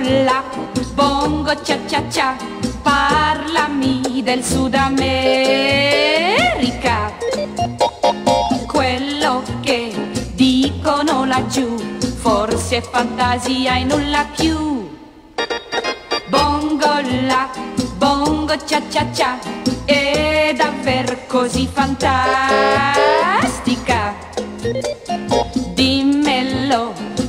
là, bongo cia cia cia, parlami del Sud America. Quello che dicono laggiù, forse è fantasia e nulla più. Bongo la, bongo cia cia cia, è davvero così fantastica. Dimmelo